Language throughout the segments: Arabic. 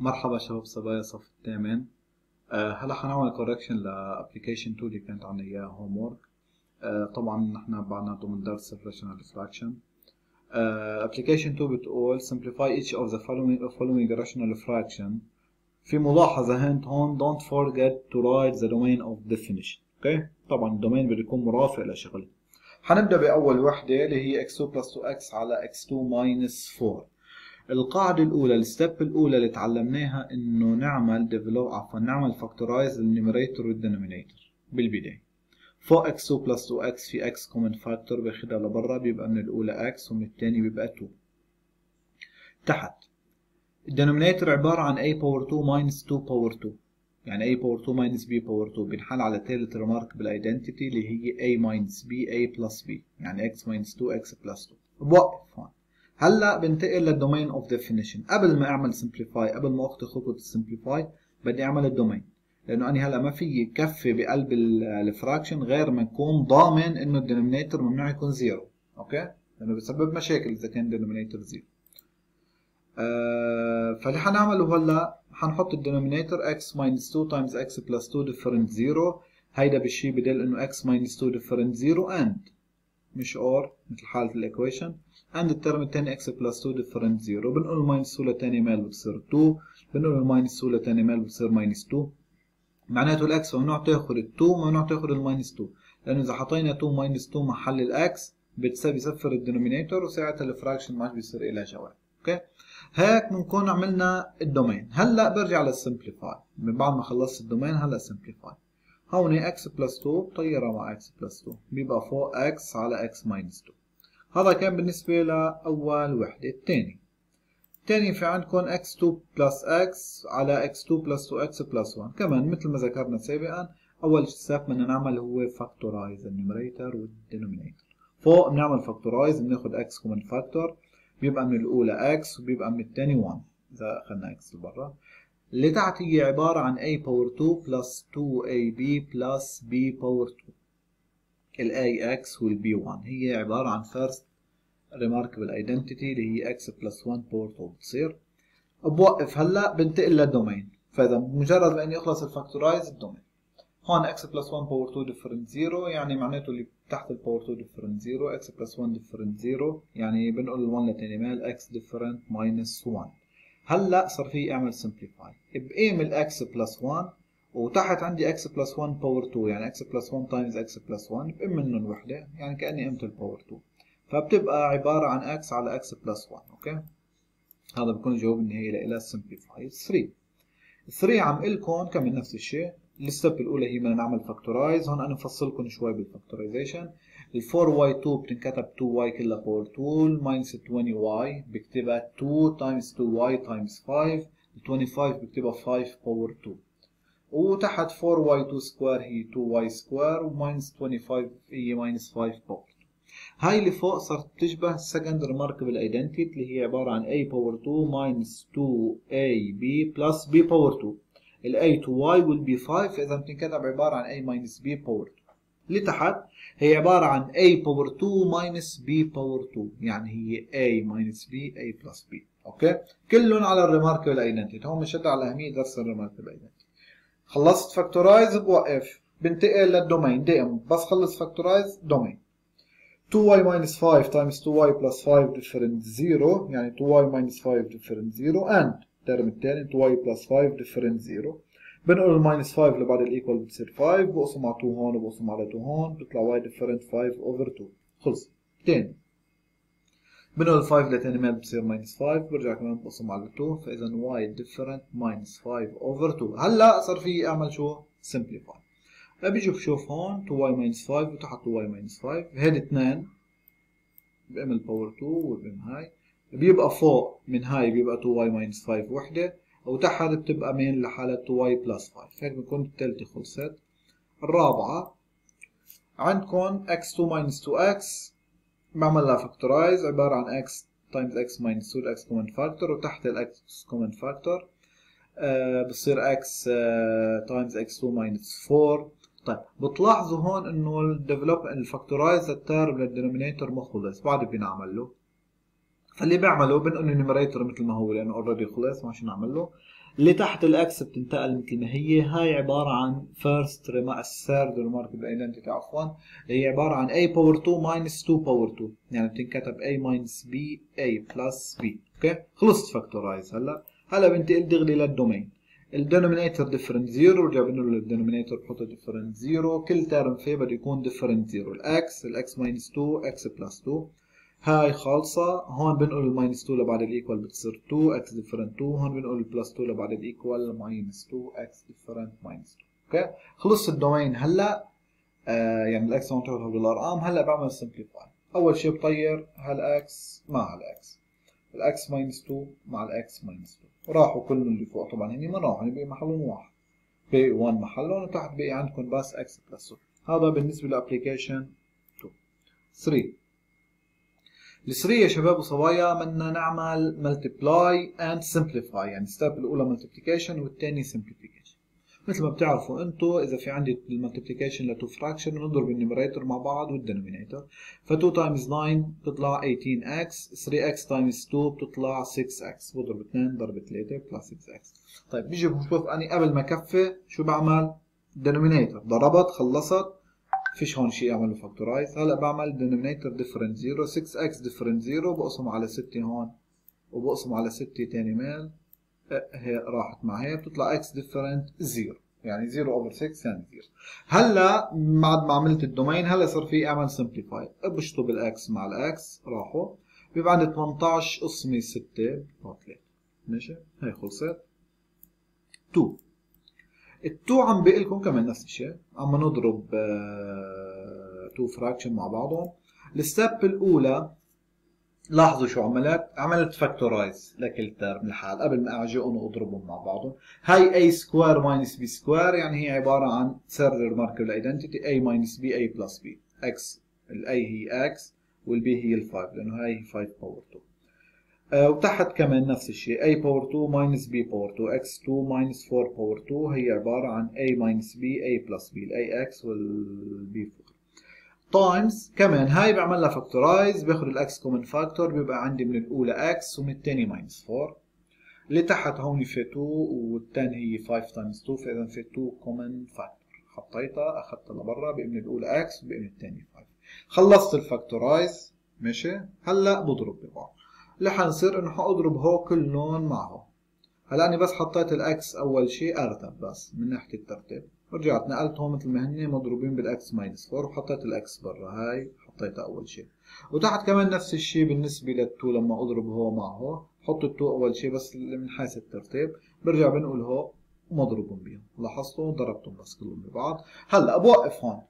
مرحبا شباب صبايا صف الثامن أه هلا حنعمل correction ل application 2 اللي كانت عنا اياها home أه طبعا نحن بعدنا ضمن درس ال rational fraction application 2 بتقول simplify each of the following, following rational fraction في ملاحظة هنت هون don't forget to write the domain of definition. okay okay? طبعا ال domain بده يكون مرافق لشغلة حنبدأ بأول وحدة اللي هي x2 plus 2x على x2 minus 4 القاعدة الأولى ال step الأولى اللي تعلمناها إنه نعمل develop عفوا نعمل factorize ال numerator وال denominator بالبداية. فوق x2 plus 2x في x common factor باخدها لبرا بيبقى من الأولى x ومن الثاني بيبقى 2 تحت. ال denominator عبارة عن a power 2 minus 2 power 2 يعني a power 2 minus b power 2 بنحل على ثالث remarkable identity اللي هي a minus b a plus b. يعني x minus 2 x plus 2 بوقف هون. هلا بنتقل لل domain of definition قبل ما أعمل simplify قبل ما أخطي خطوة ال simplify بدي أعمل ال domain لأنه أنا هلا ما في كفي بقلب ال fraction غير ما اكون ضامن إنه ال denominator ممنوع يكون zero okay؟ لأنه بسبب مشاكل إذا كان ال denominator zero آه فاللي حنعمله هلا حنحط ال denominator x minus 2 times x plus 2 different 0 هيدا بالشي بدل إنه x minus 2 different 0 and. مش or مثل حالة ال equation عند ال term الثاني x plus 2 different 0 بنقول ال minus 2 لتاني ميل بتصير 2 بنقول ال minus 2 لتاني ميل بتصير minus 2 معناته ال x ممنوع تاخذ ال 2 ممنوع تاخذ ال minus 2 لأنه إذا حطينا 2 minus 2 محل ال x بتساوي صفر ال denominator وساعتها ال fraction ما بيصير لها جواب. okay هيك بنكون عملنا ال domain هلأ برجع لل simplify من بعد ما خلصت ال domain هلأ simplify هون x plus 2 طيرها مع x plus 2 بيبقى فوق x على x minus 2 هذا كان بالنسبة لأول وحدة. الثاني الثاني في عندكم x2 plus x على x2 plus 2x plus 1 كمان مثل ما ذكرنا سابقا أول step بدنا نعمل هو factorize ال numerator وال denominator فوق بنعمل factorize بناخذ x common factor بيبقى من الأولى x وبيبقى من الثاني 1 إذا أخذنا x لبرا. اللي تحت هي عبارة عن a power 2 plus 2ab plus b power 2 ال a x وال b 1 هي عبارة عن first remarkable identity اللي هي x plus 1 power 2 بتصير. بوقف هلأ بنتقل لل domain فإذا مجرد ما إني أخلص ال factorize ال domain هون x plus 1 power 2 different 0 يعني معناته اللي تحت ال power 2 different 0 x plus 1 different 0 يعني بنقول ال 1 لتاني ميل x different minus 1 هلا صار في اعمل simplify بقيم ال x plus 1 وتحت عندي x plus 1 power 2 يعني x plus 1 times x plus 1 بقيم منهم وحدة يعني كأني قمت ال power 2 فبتبقى عبارة عن x على x plus 1 okay؟ هذا بكون الجواب النهائي لها simplify 3 3 عم لكم كمان نفس الشيء. ال step الأولى هي بدنا نعمل factorize هون أنا مفصلكم شوي بال factorization ال 4y2 بتنكتب 2y كلها power 2 minus 20y بكتبها 2 times 2y times 5 ال 25 بكتبها 5 power 2 وتحت 4y2 square هي 2y square و minus 25 هي minus 5 power 2 هاي اللي فوق صارت تشبه second remarkable identity اللي هي عبارة عن a power 2 minus 2ab plus b power 2 ال a 2y وال b 5 إذا بتنكتب عبارة عن a minus b power 2 اللي تحت هي عبارة عن a power 2 minus b power 2 يعني هي a minus b a plus b. Okay كلهم على ال remarkable identity هون بنشد على أهمية درس ال remarkable identity خلصت factorize بوقف بنتقل لل domain دائما. بس خلص factorize domain 2y minus 5 times 2y plus 5 different 0 يعني 2y minus 5 different 0 and. ال term الثاني 2y plus 5 different 0 بنقول ال minus 5 اللي بعد ال equal بتصير 5 بقسم على 2 هون وبقسم على 2 هون بيطلع y different 5 over 2 خلص. تاني. بنقول 5 لتاني ميل بتصير minus 5 برجع كمان بقسم على 2 فإذا y different minus 5 over 2 هلأ صار في أعمل شو؟ simplify. بيجي بشوف هون 2y minus 5 وتحت 2y minus 5 هيدي اثنين بقيم ال power 2 وبقيم هاي بيبقى فوق من هاي بيبقى 2y minus 5 وحدة. وتحت بتبقى مين لحالة 2y plus 5 هيك بكون الثالثة خلصت الرابعة عندكم x2 minus 2x بعمل لها factorize عبارة عن x times x minus 2 x common factor وتحت ال x common factor آه بصير x آه times x2 minus 4 طيب بتلاحظوا هون إنه الديفلوب الفاكتورايز الترم للدينومينيتور ما خلص بعد بنعمل له. فاللي بعمله بنقل ال numerator مثل ما هو لأنه already خلص ما نعمل له اللي تحت ال x بتنتقل مثل ما هي. هاي عبارة عن first third remarkable identity عفوا. هي عبارة عن a power 2 minus 2 power 2 يعني بتنكتب a minus b a plus b. okay؟ خلصت factorize هلا هلا بنتقل دغري لل domain ال denominator different zero رجع بنقول لل denominator بحط different zero كل term فيه بده يكون different zero ال x ال x minus 2 x plus 2 هاي خالصة. هون بنقول ال minus 2 لبعد ال equal بتصير 2 x different 2 هون بنقول ال plus 2 لبعد ال equal minus 2 x different minus 2 okay خلص ال domain هلأ آه يعني ال x هون تعتبر بالارقام هلأ بعمل simplify أول شيء بطير. هالاكس مع هالاكس الاكس ماينس 2 مع الاكس ماينس 2 راحوا كلهم اللي فوق. طبعا هني ما راحوا. هني بقي محلهم واحد. بقي 1 محلهم وتحت بقي عندكم بس x plus 2 هذا بالنسبة ل application 2 3 ال3 يا شباب وصبايا بدنا نعمل multiply and simplify يعني step الأولى multiplication والثاني simplification مثل ما بتعرفوا أنتم إذا في عندي ال multiplication ل 2 fraction بنضرب ال numerator مع بعض وال denominator ف 2 times 9 بتطلع 18x 3x times 2 بتطلع 6x بضرب 2 ضرب 3 plus 6x طيب بيجي بشوف أني قبل ما كفي شو بعمل؟ denominator ضربت خلصت. فيش هون شيء اعمل له factorize هلا بعمل denominator different 0 6x different 0 بقسم على 6 هون وبقسم على 6 تاني ميل. هي راحت مع هي بتطلع x different 0 يعني 0 over 6 يعني 0 هلا بعد ما عملت ال domain هلا صار في اعمل simplify بشطب الاكس مع الاكس راحوا. بيبقى عندي 18 قسمة 6 3 ماشي؟ هي خلصت. 2 ال two عم بقول لكم كمان نفس الشيء. عم نضرب two fraction مع بعضهم. ال step الأولى لاحظوا شو عملت؟ عملت factorize لكل term لحال. قبل ما اعجقهم واضربهم مع بعضهم. هاي a square minus b square يعني هي عبارة عن third remarkable identity a minus b a plus b. ال a هي x وال b هي ال 5 لأنه هاي 5 power 2 آه وتحت كمان نفس الشيء a power 2 minus b power 2 x2 minus 4 power 2 هي عبارة عن a minus b a plus b ال a x وال b 4 times كمان هاي بعمل لها factorize باخذ ال x common factor بيبقى عندي من الأولى x ومن الثاني minus 4 اللي تحت هون في 2 والثاني هي 5 times 2 فإذا في 2 common factor حطيتها أخذتها لبرا بقي من الأولى x وبقي من الثاني 5 خلصت ال factorize ماشي؟ هلأ بضرب ببعض. اللي حنصير إنه حاضرب هو كل لون مع هو هلا أنا بس حطيت ال x أول شيء أرتب بس من ناحية الترتيب. رجعت نقلتهم مثل ما هن مضروبين بال x minus 4 وحطيت ال x برا. هاي حطيتها أول شيء وتحت كمان نفس الشيء بالنسبة لل two لما أضرب هو مع هو حط ال two أول شيء بس من حيث الترتيب. برجع بنقول هو مضروب بيهم. لاحظتوا؟ ضربتهم بس كلهم ببعض. هلا بوقف هون.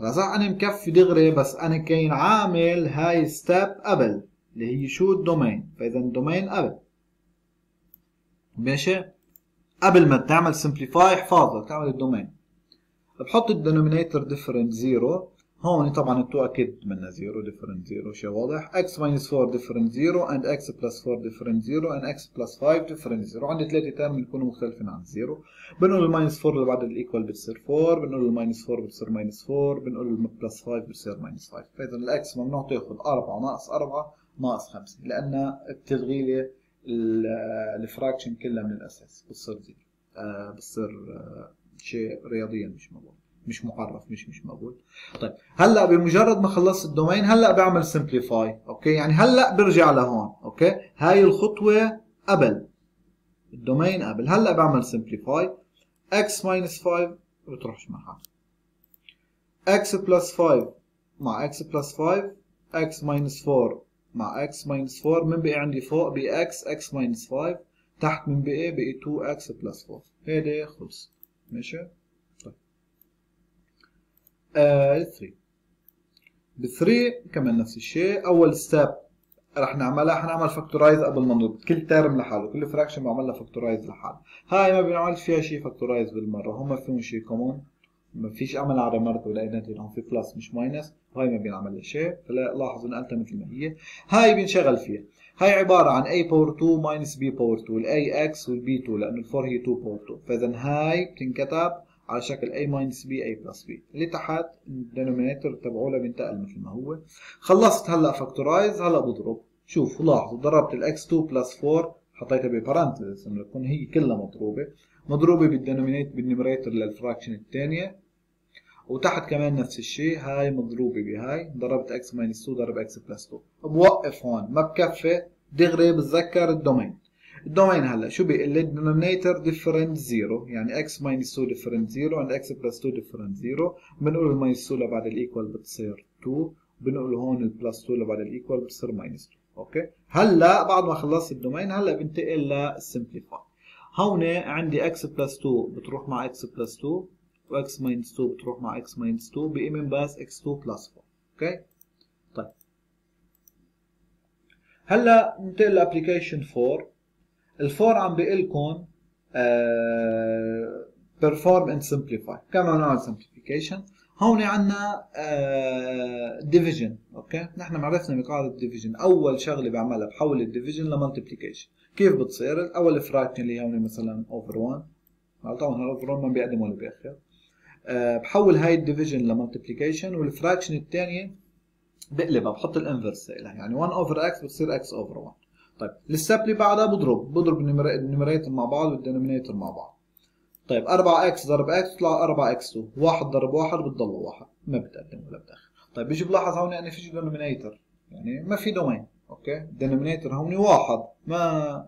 هلا صح أنا مكفي دغري بس أنا كاين عامل هاي step قبل. اللي هي شو ال domain فاذا ال domain قبل ماشي؟ قبل ما تعمل simplify احفظها تعمل ال domain بحط ال denominator different zero هون طبعا ال two أكيد منها zero different zero شيء واضح. X minus 4 different zero and x plus 4 different zero and x plus 5 different zero عندي ثلاثة term بيكونوا مختلفين عن زيرو بنقول ال minus 4 اللي بعد ال equal بتصير 4 بنقول ال minus 4 بتصير minus 4 بنقول ال plus 5 بتصير minus 5 فاذا ال x ممنوع تأخذ 4 ناقص 4 ناقص 5 لأن لي ال fraction كلها من الأساس بتصير zero آه بتصير آه شيء رياضيا مش مقبول مش معرف مش مش مقبول طيب هلأ بمجرد ما خلصت ال domain هلأ بعمل simplify okay؟ يعني هلأ برجع لهون okay؟ هاي الخطوة قبل. ال domain قبل. هلأ بعمل simplify x minus 5 بتروحش معها x plus 5 مع x plus 5 x minus 4 مع x minus 4 من بقي عندي فوق بقي x. X minus 5 تحت من بقي بقي 2x plus 4 هيدي خلص. ماشي؟ طيب. آه 3 ب 3 كمان نفس الشيء. أول step رح نعملها. حنعمل factorize قبل ما نضرب كل term لحاله. كل fraction بعمل لها factorize لحاله. هاي ما بنعمل فيها شيء factorize بالمرة. هم فيهم شيء common ما فيش أعمل على مرته ال identity هون في plus مش minus وهي ما بينعمل لها شيء فلا لاحظوا نقلتها مثل ما هي. هاي بنشغل فيها. هاي عبارة عن a power 2 minus b power 2 ال ax وال b 2 لأنه ال 4 هي 2 power 2 فإذا هاي بتنكتب على شكل a minus b a plus b. اللي تحت ال denominator تبعوله بينتقل مثل ما هو. خلصت هلأ factorize هلأ بضرب. شوفوا لاحظوا ضربت ال x 2 plus 4 حطيتها ب parentheses انه تكون هي كلها مضروبة. مضروبة بال denominate بال numerator لل fraction الثانية. وتحت كمان نفس الشيء هاي مضروبة بهاي ضربت x minus 2 ضرب x plus 2 بوقف هون ما بكفي دغري بتذكر ال domain ال domain هلا شو بيقول لي؟ denominator different 0 يعني x minus 2 different 0 and x plus 2 different 0 بنقول ال minus 2 لبعد ال equal بتصير 2 بنقول هون ال plus 2 لبعد ال equal بتصير minus 2 okay؟ هلا بعد ما خلصت ال domain هلا بنتقل لل simplify هون عندي x plus 2 بتروح مع x plus 2 و x minus 2 بتروح مع x minus 2 بقي من بس x2 plus 4 okay طيب. هلا ننتقل ل application 4 ال four عم بيقول لكم perform and simplify. كما نوع simplification. هون عندنا division okay نحن عرفنا بقاعدة division أول شغلة بعملها بحول ال division ل multiplication كيف بتصير؟ اول fraction اللي هون مثلا over 1 طبعا ال over 1 ما بيقدم ولا بياخر بحول هاي ال division ل multiplication وال fraction الثانية بقلبها بحط ال inverse لها يعني 1 over x بتصير x over 1 طيب ال step اللي بعدها بضرب. بضرب ال numerator مع بعض وال denominator مع بعض. طيب 4 إكس ضرب إكس بيطلع 4 إكس 2 واحد ضرب واحد بتضل واحد. ما بتقدم ولا بتأخر. طيب بيجي بلاحظ هون يعني فيش denominator يعني ما في domain okay؟ ال denominator هون واحد. ما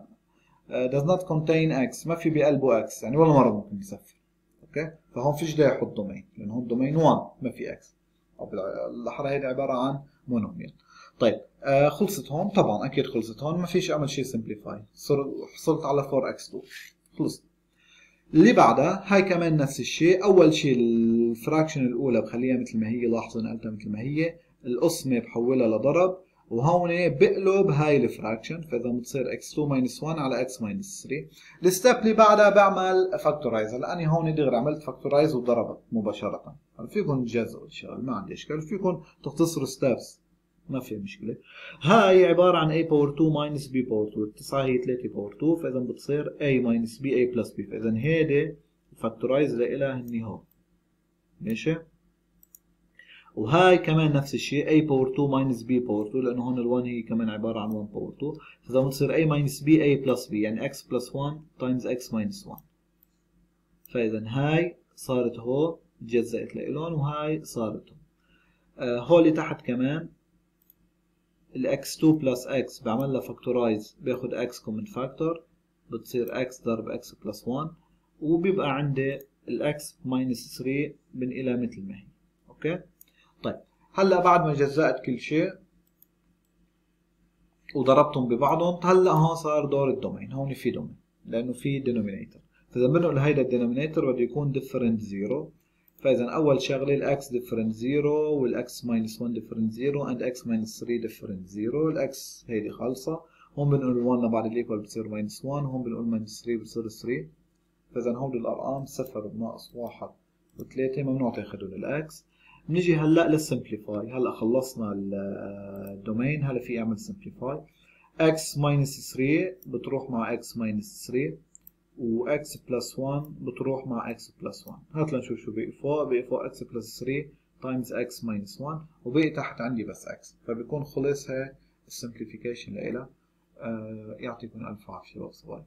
uh, does not contain x. ما في بقلبه x. يعني ولا مرة ممكن يسفر. okay؟ فهون فيش داعي يحط domain لأن هون domain 1 ما في x. أو بالاحرى هيدي عبارة عن monomial طيب آه خلصت هون؟ طبعا أكيد خلصت هون. ما فيش اعمل شيء simplify حصلت على 4 x 2 خلصت. اللي بعدها هاي كمان نفس الشيء. أول شيء ال fraction الأولى بخليها مثل ما هي لاحظوا نقلتها مثل ما هي. القسمة بحولها لضرب. وهون بقلب هاي ال fraction فإذا بتصير x2 minus 1 على x minus 3 ال step اللي بعدها بعمل factorize هلا أنا هون دغري عملت factorize وضربت مباشرة. فيكم تجزئوا الشغل ما عندي إشكال. فيكم تختصروا steps ما في مشكلة. هاي عبارة عن a power 2 minus b power 2 التسعة هي 3 power 2 فإذا بتصير a minus b a plus b. فإذا هيدي ال factorize لها هني هون. ماشي؟ وهاي كمان نفس الشيء a power 2 minus b power 2 لأنه هون ال1 هي كمان عبارة عن 1 power 2 فإذا بتصير a minus b a plus b يعني x plus 1 times x minus 1 فإذا هاي صارت هو تجزأت لإلهم وهاي صارت آه هول تحت كمان ال x 2 plus x بعمل لها factorize باخد x common factor بتصير x ضرب x plus 1 وبيبقى عندي ال x minus 3 بنقلها مثل ما هي. okay؟ طيب هلأ بعد ما جزأت كل شيء وضربتهم ببعضهم هلأ هون صار دور ال domain هون في domain لأنه في denominator فإذا بنقول هيدا ال denominator بده يكون different zero فإذا أول شغلة ال x different 0 وال x minus 1 different 0 and x minus 3 different 0 ال x هيدي خالصة. هون بنقول 1 بعد ال equal بتصير minus 1 هون بنقول minus 3 بتصير 3 فإذا هول الأرقام صفر وناقص 1 و3 ممنوع تاخذوا ال x بنيجي هلا لل simplify هلا خلصنا ال domain هلا في اعمل simplify x minus 3 بتروح مع x minus 3 و x plus 1 بتروح مع x plus 1 هات لنشوف شو بقي. فوق بقي فوق x plus 3 times x minus 1 وبقي تحت عندي بس x. فبيكون خلص هي السمبليفيكيشن لإلها. آه يعطيكم ألف عافية وصباي